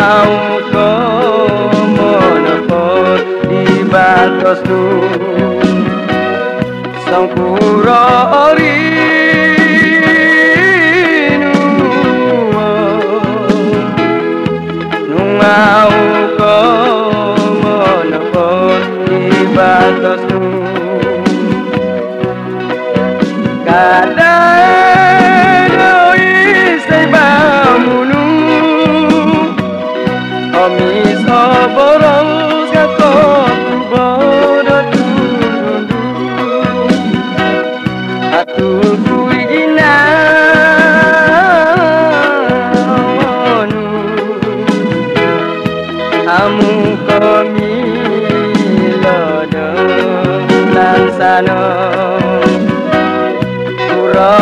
mau kau mau nafas di batas tuh.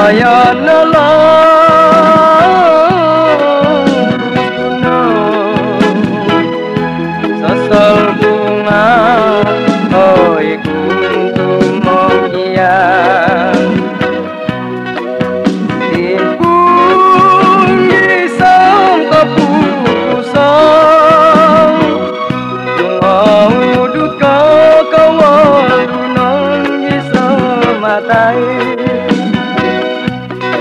Nolong kuno Sosol bunga Oi kuntum mongkian Timpung isang keputusan Tungau duka kawal dunong isang matai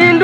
in